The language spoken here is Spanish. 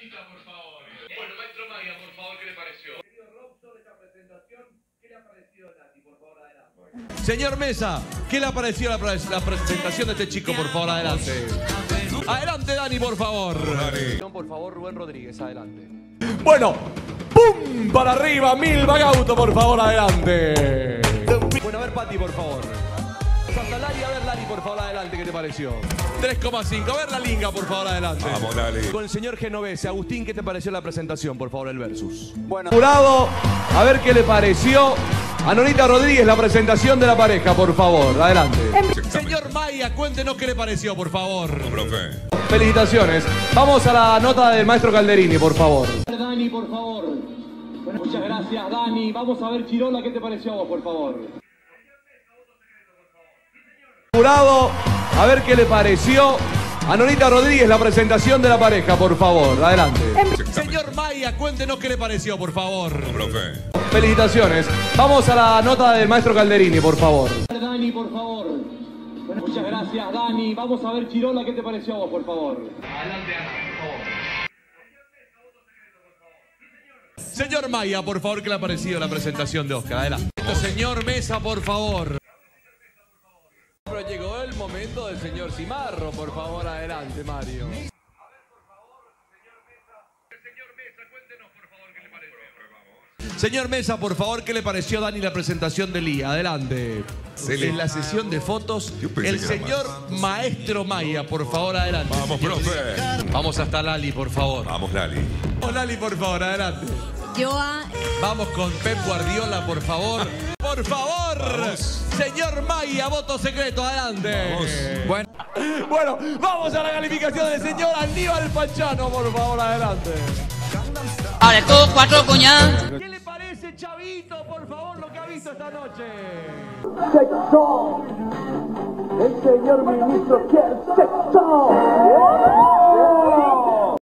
Anita, por favor. Bueno, maestro Maya, por favor, ¿qué le pareció? Señor Mesa, ¿qué le ha parecido la, pre- la presentación de este chico? Por favor, adelante. Adelante, Dani, por favor. Por favor, Rubén Rodríguez, adelante. Bueno, ¡pum! Para arriba, mil Bagauto, por favor, adelante. Bueno, a ver, Pati, por favor. Santa Lari, a ver, Lari, por favor, adelante, ¿qué te pareció? 3,5. A ver, la linga, por favor, adelante. Vamos, Lali. Con el señor Genovese. Agustín, ¿qué te pareció la presentación? Por favor, el versus. Bueno. Jurado, a ver qué le pareció. A Rodríguez, la presentación de la pareja, por favor. Adelante. Señor Maya, cuéntenos qué le pareció, por favor. Profe. Felicitaciones. Vamos a la nota del maestro Calderini, por favor. Dani, por favor. Muchas gracias, Dani. Vamos a ver, Chirola, ¿qué te pareció a vos, por favor? Jurado, a ver qué le pareció. A Rodríguez, la presentación de la pareja, por favor. Adelante. Señor Maya, cuéntenos qué le pareció, por favor. Profe. Felicitaciones. Vamos a la nota del maestro Calderini, por favor. Dani, por favor. Muchas gracias, Dani. Vamos a ver, Chirola, ¿qué te pareció a vos, por favor? Adelante, Ana, por favor. Señor Maya, por favor, ¿qué le ha parecido la presentación de Oscar? Adelante. Señor Mesa, por favor. Pero llegó el momento del señor Cimarro, por favor, adelante, Mario. Señor Mesa, por favor, ¿qué le pareció Dani la presentación de Lía? Adelante. En la sesión de fotos, el señor Maestro Maya, por favor, adelante. Vamos, profe. Vamos hasta Lali, por favor. Vamos, Lali. Vamos, Lali, por favor, adelante. Yo a... Vamos con Pep Guardiola, por favor. Por favor. Señor Maya, voto secreto, adelante. Bueno. bueno, vamos a la calificación del señor Aníbal Pachano, por favor, adelante. Ahora tú, cuatro cuñadas. ¿Qué le parece, Chavito, por favor, lo que ha visto esta noche? sexo. El señor ministro quiere sexo.